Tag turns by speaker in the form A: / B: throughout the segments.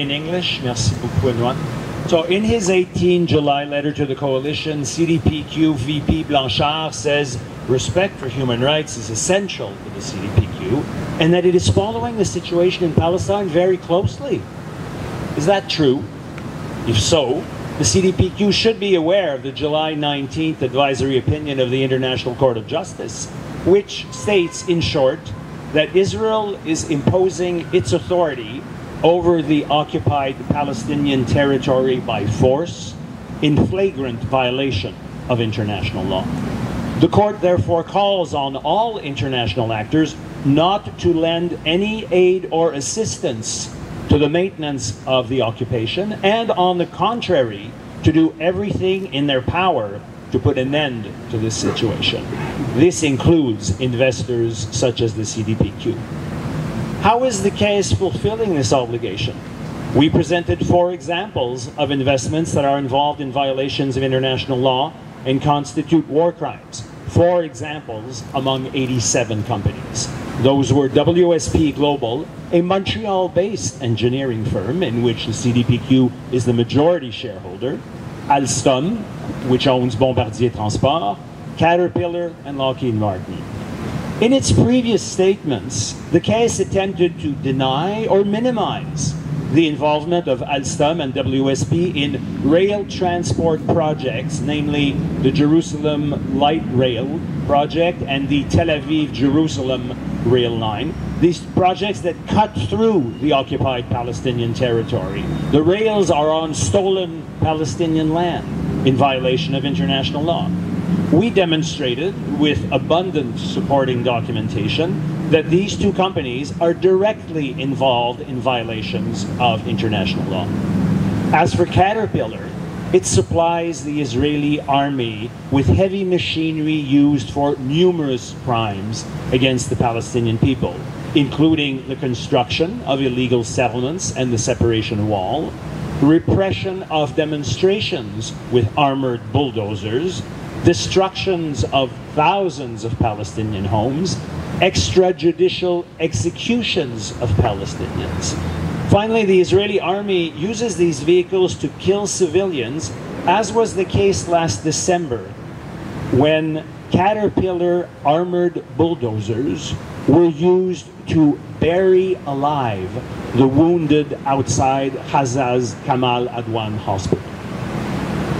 A: In English, merci beaucoup. So, in his 18 July letter to the coalition, CDPQ VP Blanchard says respect for human rights is essential to the CDPQ and that it is following the situation in Palestine very closely. Is that true? If so, the CDPQ should be aware of the July 19th advisory opinion of the International Court of Justice, which states, in short, that Israel is imposing its authority over the occupied Palestinian territory by force in flagrant violation of international law. The court therefore calls on all international actors not to lend any aid or assistance to the maintenance of the occupation, and on the contrary, to do everything in their power to put an end to this situation. This includes investors such as the CDPQ. How is the Caisse fulfilling this obligation? We presented four examples of investments that are involved in violations of international law and constitute war crimes. Four examples among 87 companies. Those were WSP Global, a Montreal based engineering firm in which the CDPQ is the majority shareholder, Alstom, which owns Bombardier Transport, Caterpillar, and Lockheed Martin. In its previous statements, the Caisse attempted to deny or minimize the involvement of Alstom and WSP in rail transport projects, namely the Jerusalem Light Rail project and the Tel Aviv Jerusalem rail line. These projects that cut through the occupied Palestinian territory. The rails are on stolen Palestinian land in violation of international law we demonstrated with abundant supporting documentation that these two companies are directly involved in violations of international law. As for Caterpillar, it supplies the Israeli army with heavy machinery used for numerous crimes against the Palestinian people, including the construction of illegal settlements and the separation wall, repression of demonstrations with armored bulldozers, destructions of thousands of Palestinian homes, extrajudicial executions of Palestinians. Finally, the Israeli army uses these vehicles to kill civilians, as was the case last December when Caterpillar armored bulldozers were used to bury alive the wounded outside Gaza's Kamal Adwan Hospital.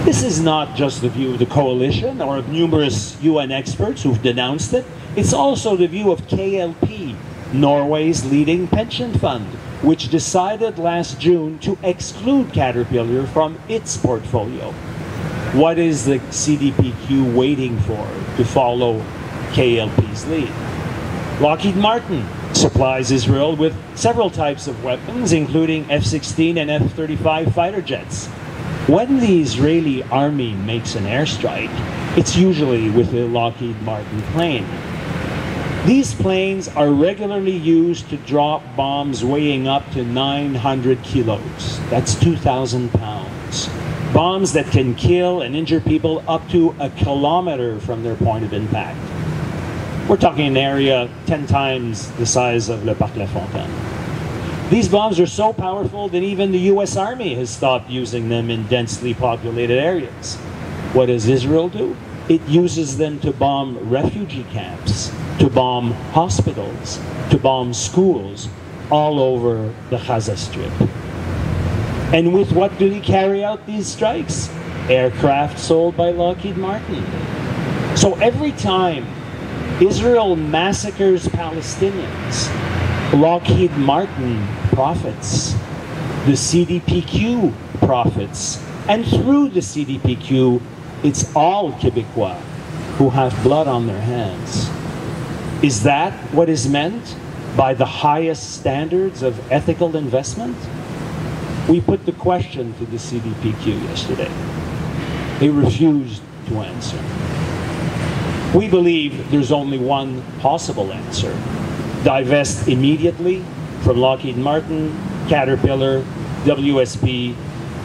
A: This is not just the view of the coalition or of numerous UN experts who've denounced it. It's also the view of KLP, Norway's leading pension fund, which decided last June to exclude Caterpillar from its portfolio. What is the CDPQ waiting for to follow KLP's lead? Lockheed Martin supplies Israel with several types of weapons, including F 16 and F 35 fighter jets. When the Israeli army makes an airstrike, it's usually with a Lockheed Martin plane. These planes are regularly used to drop bombs weighing up to 900 kilos. That's 2,000 pounds. Bombs that can kill and injure people up to a kilometer from their point of impact. We're talking an area 10 times the size of Le Parc La Fontaine. These bombs are so powerful that even the US Army has stopped using them in densely populated areas. What does Israel do? It uses them to bomb refugee camps, to bomb hospitals, to bomb schools all over the Gaza Strip. And with what do they carry out these strikes? Aircraft sold by Lockheed Martin. So every time Israel massacres Palestinians, Lockheed Martin profits, the CDPQ profits, and through the CDPQ, it's all Quebecois who have blood on their hands. Is that what is meant by the highest standards of ethical investment? We put the question to the CDPQ yesterday. They refused to answer. We believe there's only one possible answer divest immediately from Lockheed Martin, Caterpillar, WSP,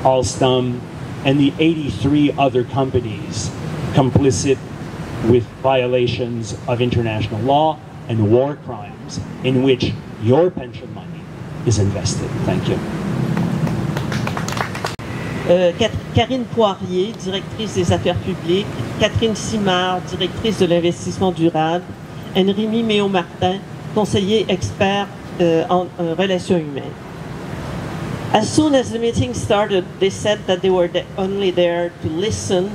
A: Alstom, and the 83 other companies complicit with violations of international law and war crimes in which your pension money is invested. Thank you.
B: euh, Karine Poirier, directrice des affaires publiques, Catherine Simard, directrice de l'investissement durable, et Rémi Méo-Martin, conseiller expert euh, en relations humaines. As soon as the meeting started, they said that they were only there to listen,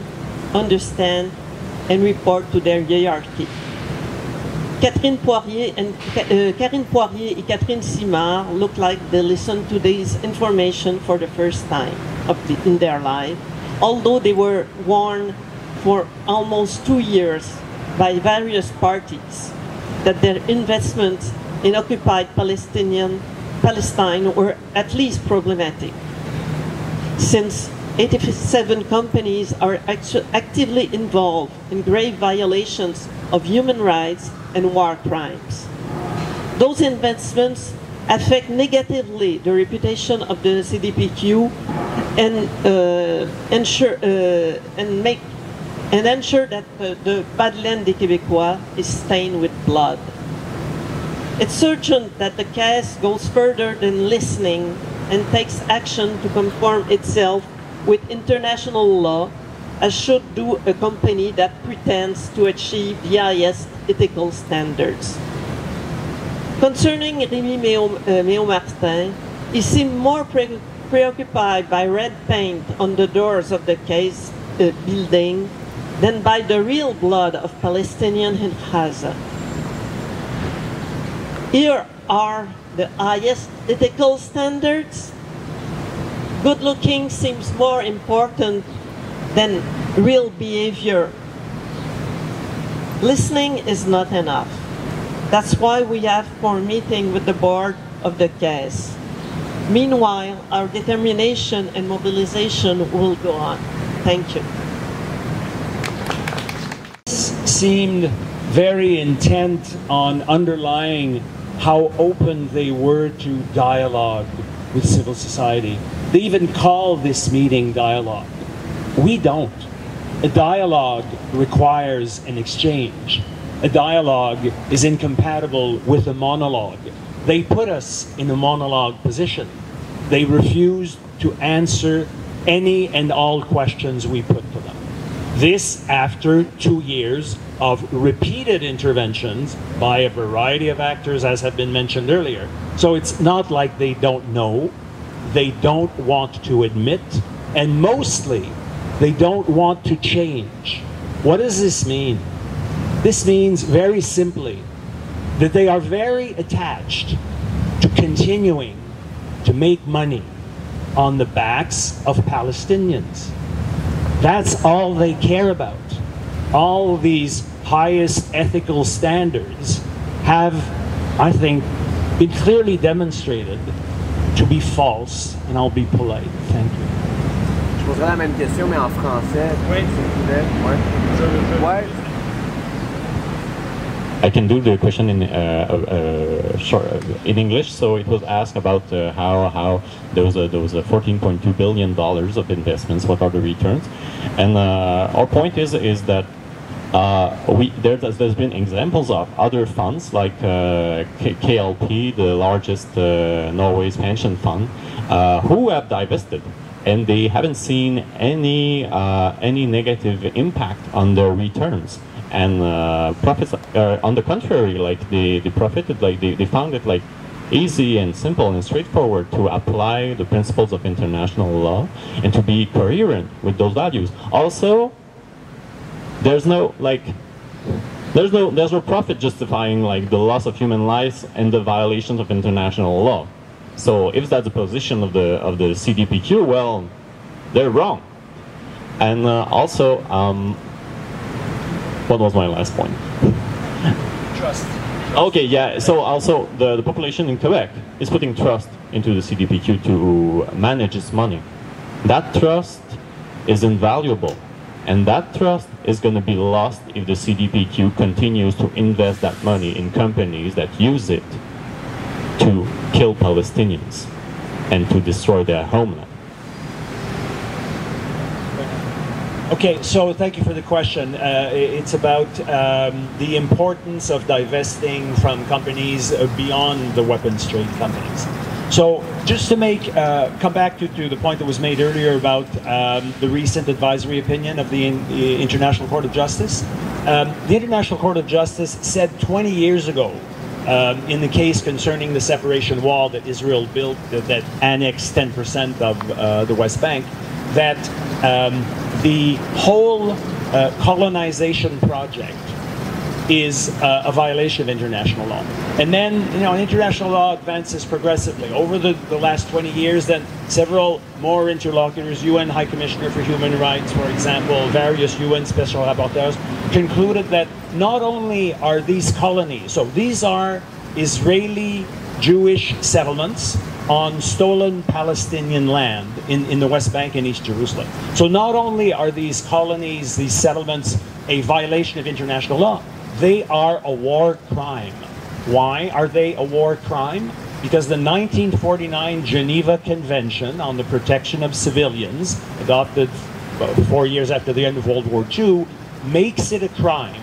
B: understand, and report to their hierarchy. Catherine Poirier and uh, Karine and Catherine Simard look like they listened to this information for the first time in their life, although they were warned for almost two years by various parties that their investments in occupied Palestinian Palestine were at least problematic, since 87 companies are actively involved in grave violations of human rights and war crimes. Those investments affect negatively the reputation of the CDPQ and uh, ensure uh, and make and ensure that uh, the bas de laine des Québécois is stained with blood. It's urgent that the Caisse goes further than listening and takes action to conform itself with international law, as should do a company that pretends to achieve the highest ethical standards. Concerning Rémi Méo-Martin, uh, he seemed more pre preoccupied by red paint on the doors of the Caisse uh, building than by the real blood of Palestinian in Gaza. Here are the highest ethical standards. Good looking seems more important than real behavior Listening is not enough. That's why we have for meeting with the board of the Caisse. Meanwhile, our determination and mobilization will go on. Thank you.
A: Seemed very intent on underlying how open they were to dialogue with civil society. They even call this meeting dialogue. We don't. A dialogue requires an exchange. A dialogue is incompatible with a monologue. They put us in a monologue position. They refuse to answer any and all questions we put to them. This after two years of repeated interventions by a variety of actors, as have been mentioned earlier. So it's not like they don't know, they don't want to admit, and mostly they don't want to change. What does this mean? This means very simply that they are very attached to continuing to make money on the backs of Palestinians. That's all they care about. All these highest ethical standards have, I think, been clearly demonstrated to be false, and I'll be polite. Thank you.
C: poserai la même question, mais en français. Oui. Ouais. ouais.
D: I can do the question in uh, uh, short, in English. So it was asked about uh, how how there was a there was a 14.2 billion dollars of investments. What are the returns? And uh, our point is is that uh, we there, there's been examples of other funds like uh, KLP, the largest Norway's pension fund, who have divested and they haven't seen any uh, any negative impact on their returns and uh, profits. Uh, on the contrary, like they, they profited, like they, they found it like easy and simple and straightforward to apply the principles of international law and to be coherent with those values. Also, there's no like there's no there's no profit justifying like the loss of human lives and the violations of international law. So if that's the position of the of the CDPQ, well, they're wrong. And uh, also, um, what was my last point?
A: Trust.
D: Okay, yeah. So also, the, the population in Quebec is putting trust into the CDPQ to manage its money. That trust is invaluable. And that trust is going to be lost if the CDPQ continues to invest that money in companies that use it to kill Palestinians and to destroy their homeland.
A: Okay, so thank you for the question. Uh, it's about um, the importance of divesting from companies beyond the weapons trade companies. So just to make, uh, come back to, to the point that was made earlier about um, the recent advisory opinion of the, in, the International Court of Justice. Um, the International Court of Justice said 20 years ago um, in the case concerning the separation wall that Israel built that, that annexed 10% of uh, the West Bank, that um, the whole uh, colonization project is uh, a violation of international law. And then, you know, international law advances progressively. Over the, the last 20 years, then several more interlocutors, UN High Commissioner for Human Rights, for example, various UN Special Rapporteurs, concluded that not only are these colonies, so these are Israeli Jewish settlements on stolen Palestinian land in, in the West Bank and East Jerusalem. So not only are these colonies, these settlements, a violation of international law, they are a war crime. Why are they a war crime? Because the 1949 Geneva Convention on the Protection of Civilians, adopted four years after the end of World War II, makes it a crime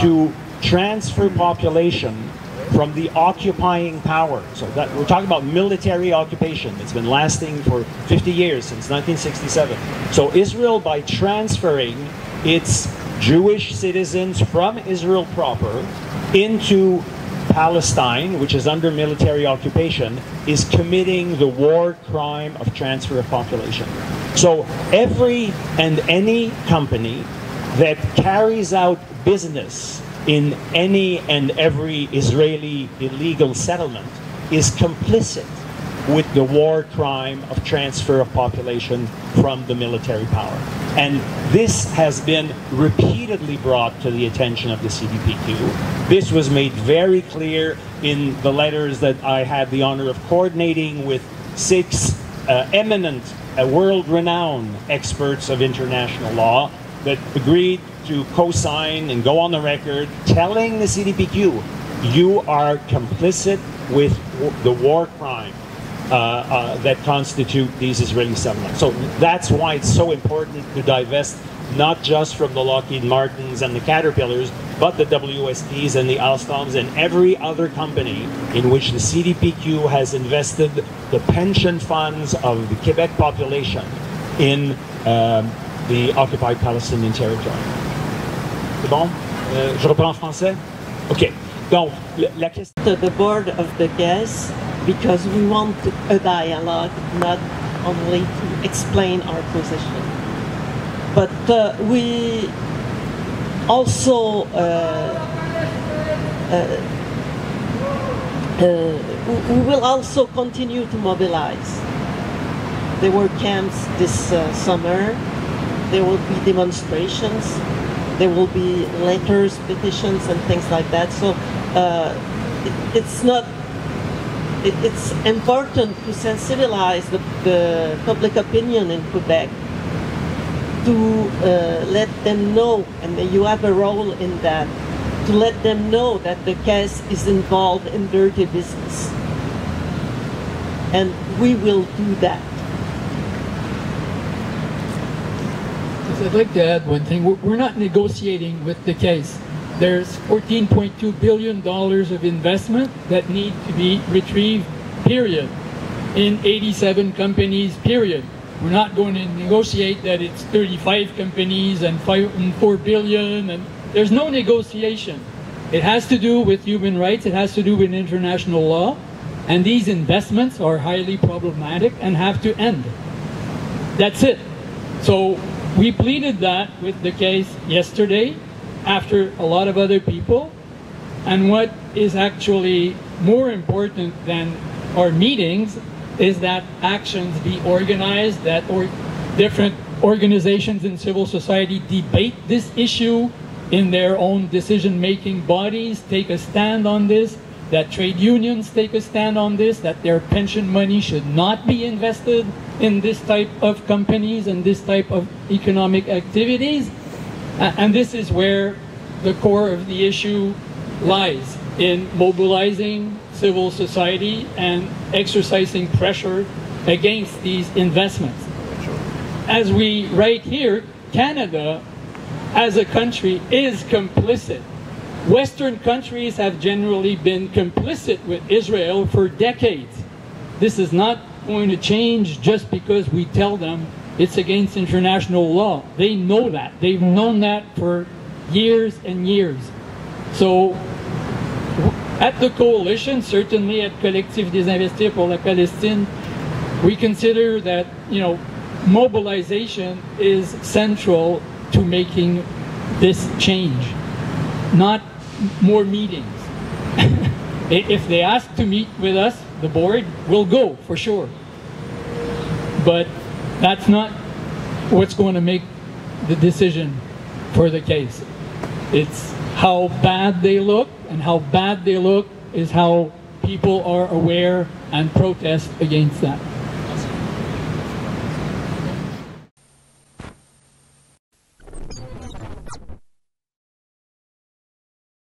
A: to transfer population from the occupying power. So that we're talking about military occupation. It's been lasting for 50 years since 1967. So Israel, by transferring its Jewish citizens from Israel proper into Palestine, which is under military occupation, is committing the war crime of transfer of population. So every and any company that carries out business in any and every Israeli illegal settlement is complicit with the war crime of transfer of population from the military power. And this has been repeatedly brought to the attention of the CDPQ. This was made very clear in the letters that I had the honor of coordinating with six uh, eminent, uh, world-renowned experts of international law that agreed to co-sign and go on the record telling the CDPQ, you are complicit with the war crime that constitute these Israeli settlements. So that's why it's so important to divest not just from the Lockheed Martins and the Caterpillars, but the WSPs and the Alstoms and every other company in which the CDPQ has invested the pension funds of the Quebec population in um, the occupied Palestinian territory. C'est bon? Euh, je reprends en français? OK. Donc, la question...
B: The board of the guests, because we want a dialogue, not only to explain our position. But uh, we also uh, uh, uh we will also continue to mobilize. There were camps this summer there will be demonstrations, there will be letters, petitions, and things like that. So uh, it, it's not. It, it's important to sensibilize the, the, public opinion in Quebec to uh, let them know, and you have a role in that, to let them know that the Caisse is involved in dirty business. And we will do that.
E: I'd like to add one thing. We're not negotiating with the Caisse. There's $14.2 billion of investment that need to be retrieved, period, in 87 companies, period. We're not going to negotiate that it's 35 companies and 4 billion, and there's no negotiation. It has to do with human rights, it has to do with international law, and these investments are highly problematic and have to end. That's it. So we pleaded that with the Caisse yesterday after a lot of other people. And what is actually more important than our meetings is that actions be organized, that or different organizations in civil society debate this issue in their own decision-making bodies, take a stand on this, that trade unions take a stand on this, that their pension money should not be invested in this type of companies and this type of economic activities. And this is where the core of the issue lies in mobilizing civil society and exercising pressure against these investments. As we write here, Canada as a country is complicit. Western countries have generally been complicit with Israel for decades. this is not going to change just because we tell them it's against international law. They know that. They've known that for years and years. So, at the coalition, certainly at Collectif des Investisseurs pour la Palestine, we consider that, you know, mobilization is central to making this change, not more meetings. if they ask to meet with us, the board will go for sure. But that's not what's going to make the decision for the Caisse. It's how bad they look, and how bad they look is how people are aware and protest against that.